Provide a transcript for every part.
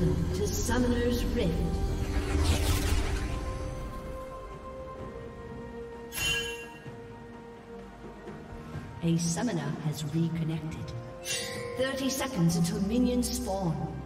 Welcome to Summoner's Rift. A summoner has reconnected. 30 seconds until minions spawn.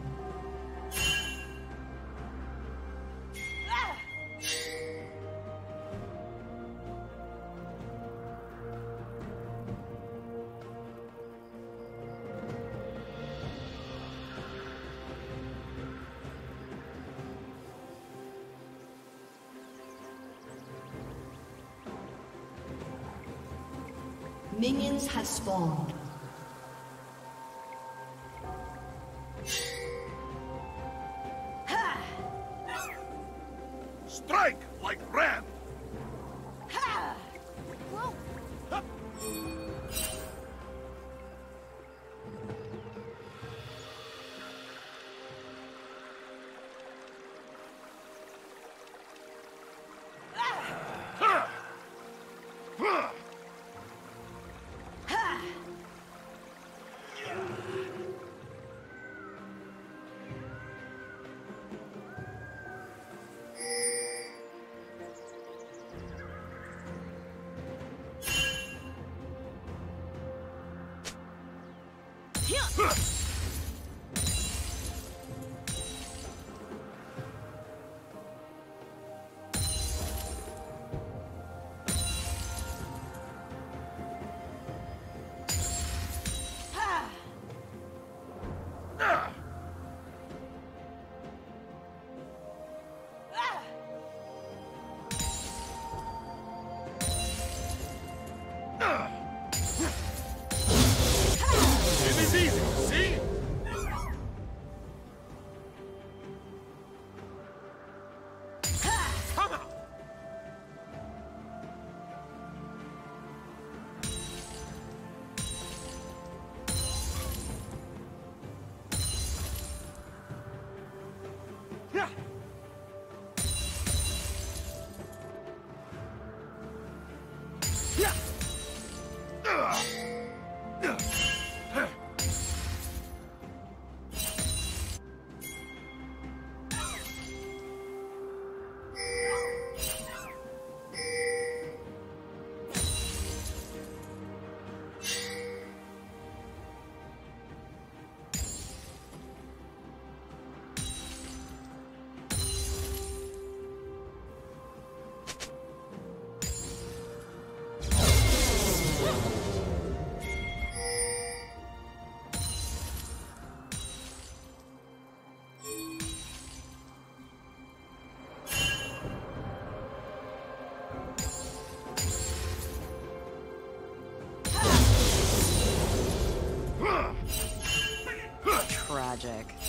Tragic.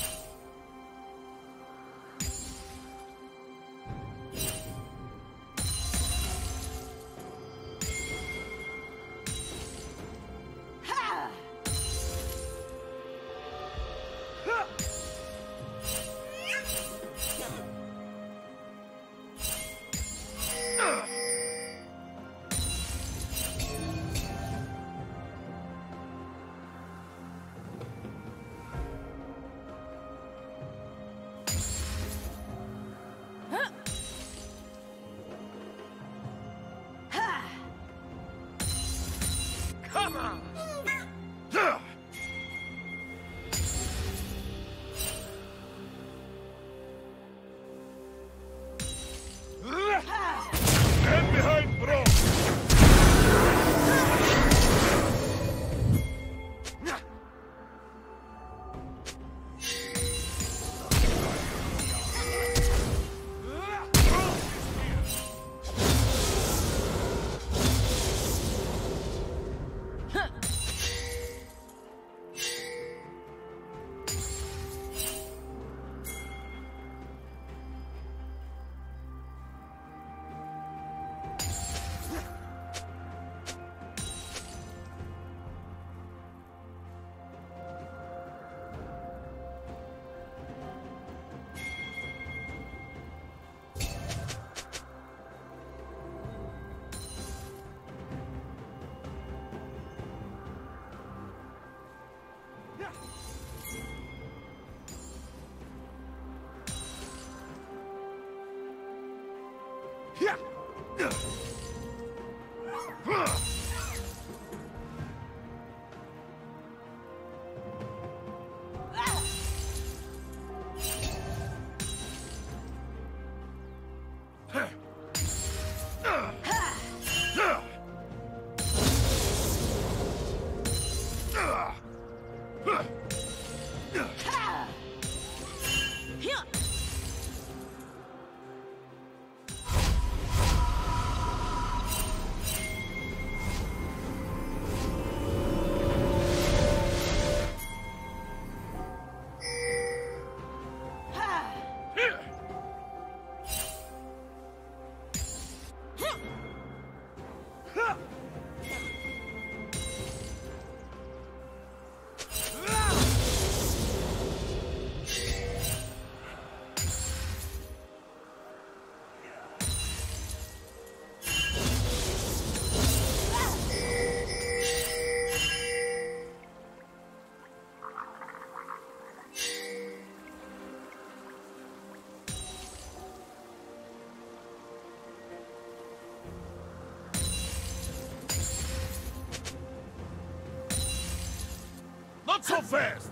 Ugh! Not so fast!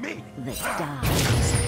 Me! The pass.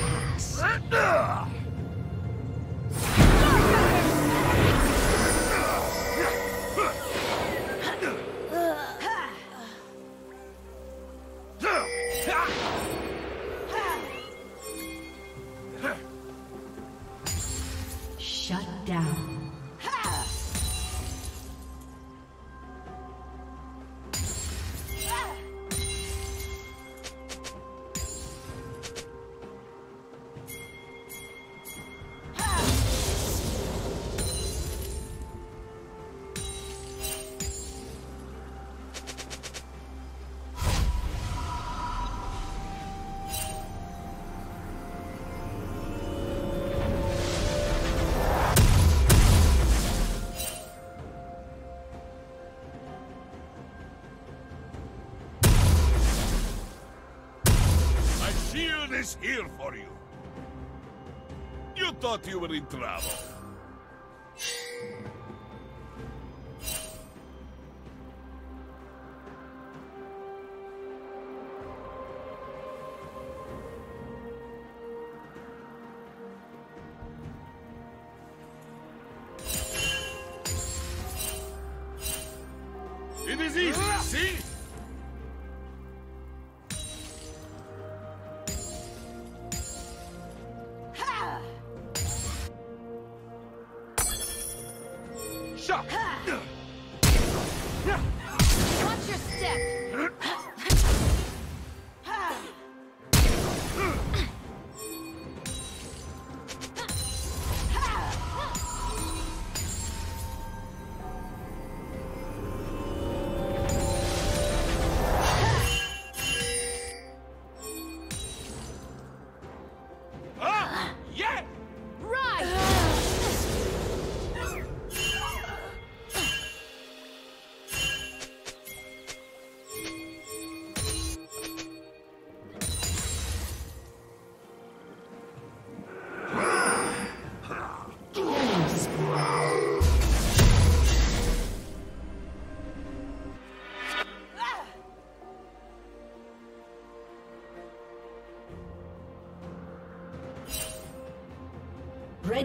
Is here for you. You thought you were in trouble.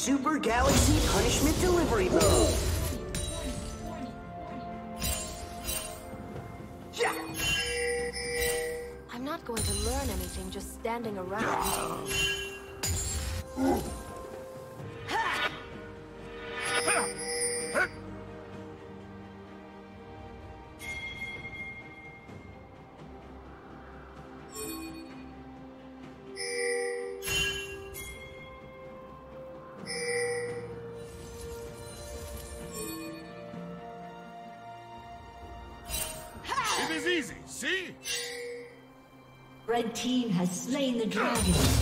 Super Galaxy Punishment Delivery Mode. Yeah. I'm not going to learn anything just standing around. Slain the dragon.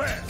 Fast!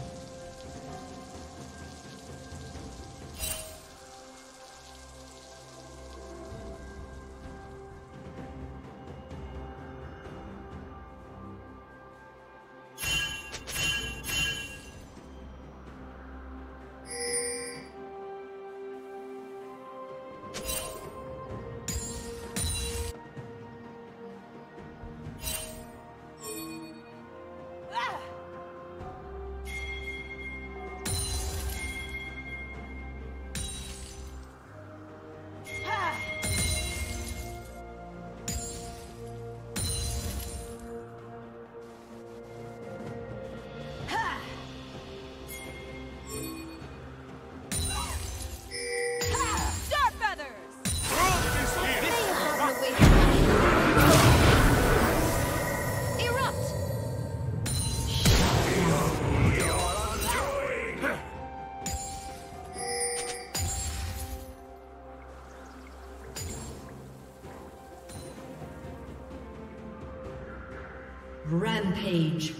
Rampage.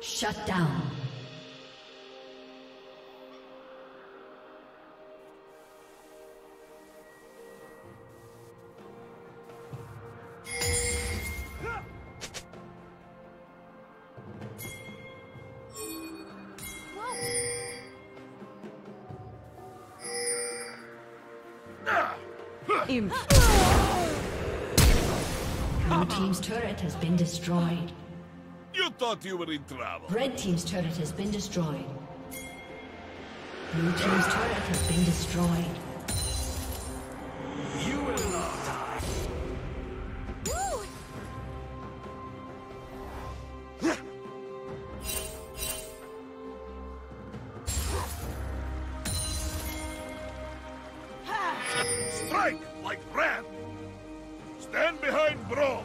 Shut down. Imp. Blue Team's turret has been destroyed. You thought you were in trouble. Red Team's turret has been destroyed. Blue Team's turret has been destroyed. You will not die. Strike like ram. Stand behind Braum.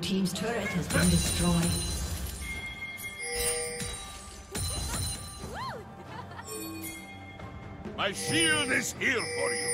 Team's turret has been destroyed. My shield is here for you.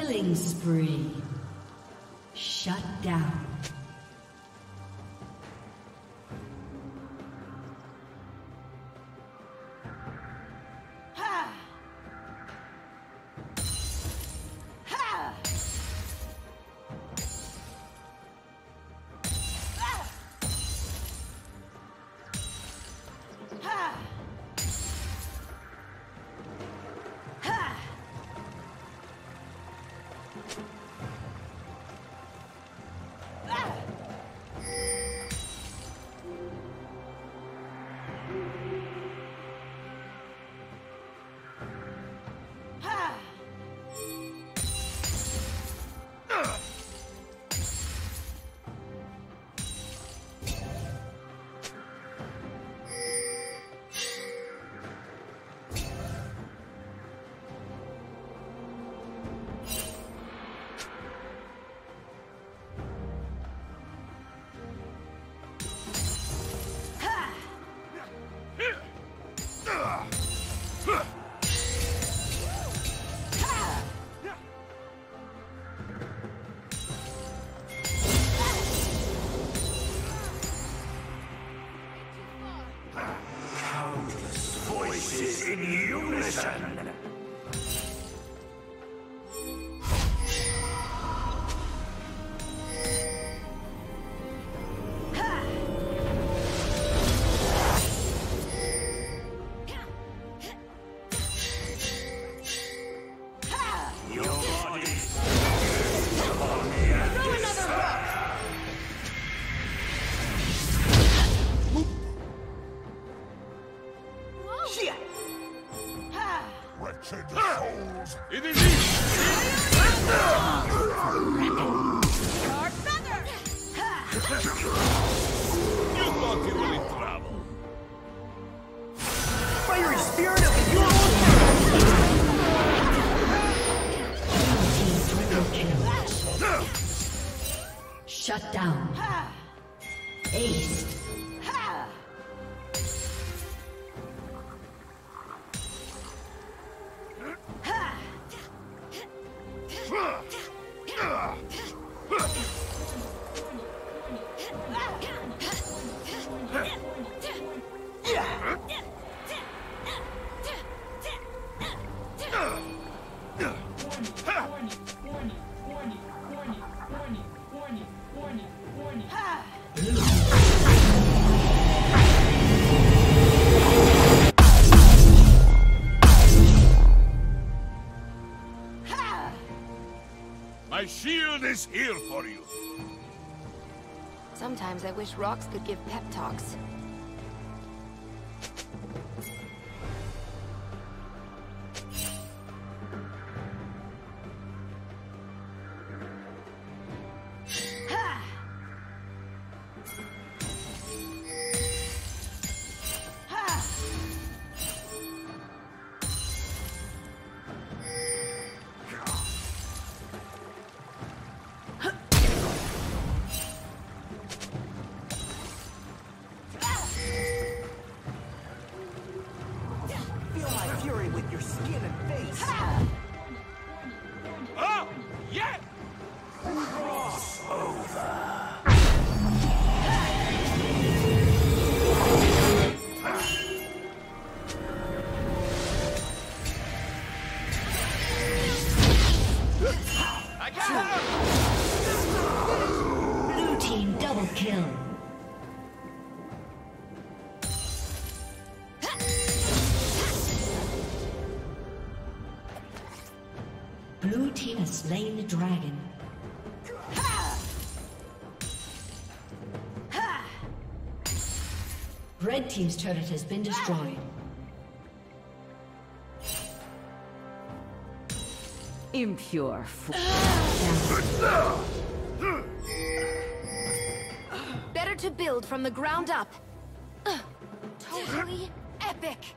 Killing spree. voices in unison. Here for you. Sometimes I wish rocks could give pep talks. Fury with your skin and face. Oh, yeah! I Red team's turret has been destroyed. Impure fool. Better to build from the ground up. Totally epic!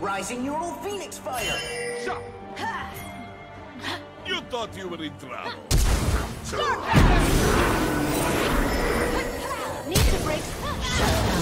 Rising your old phoenix fire! Shut! You thought you were in trouble. Need to break.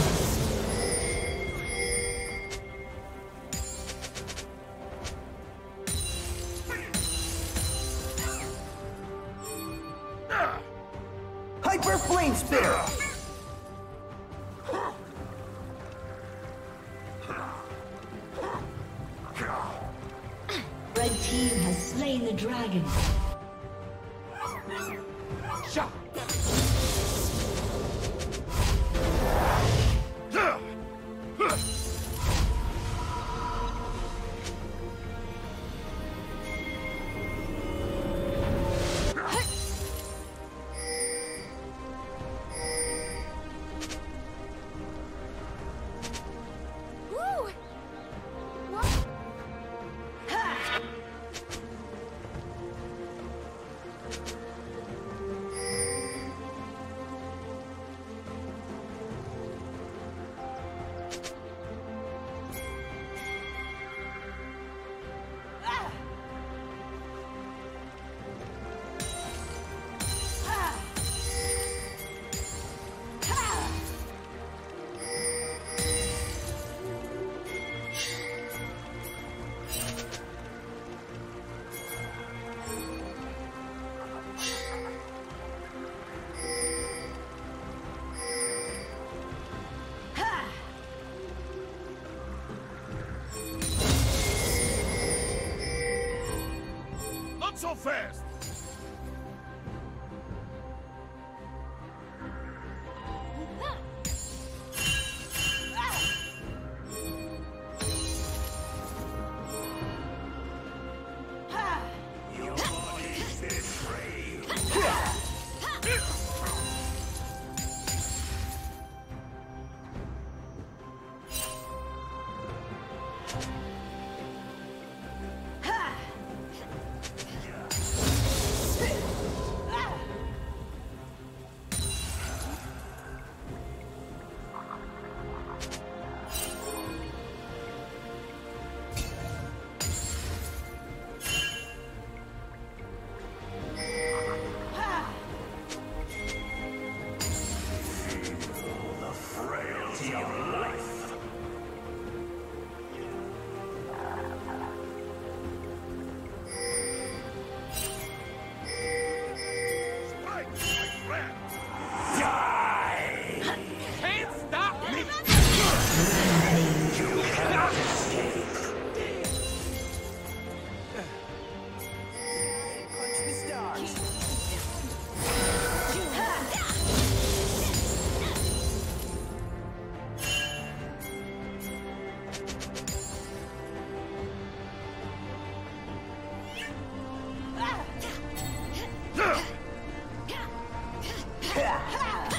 So fast!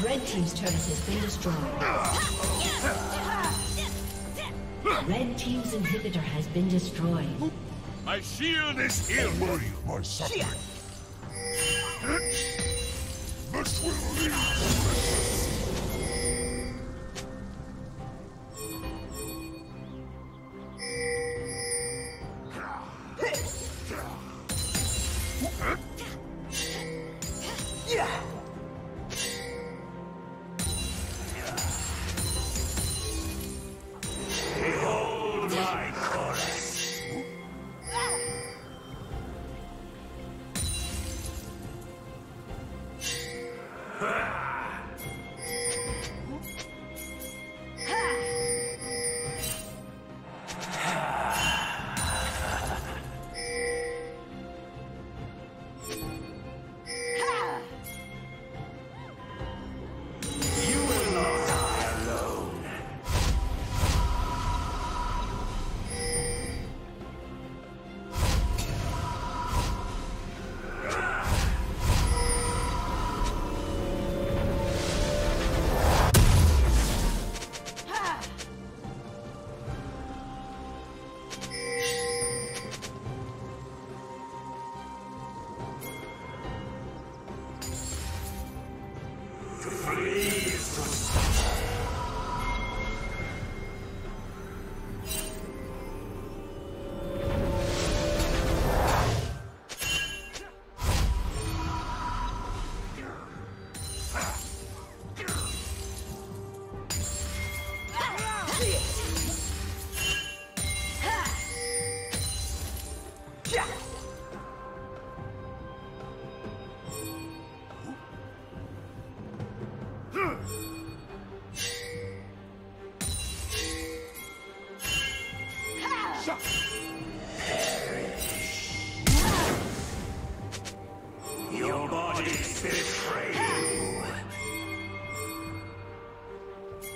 Red Team's turret has been destroyed. Red Team's inhibitor has been destroyed. My shield is here for you. My suffering. This will lead.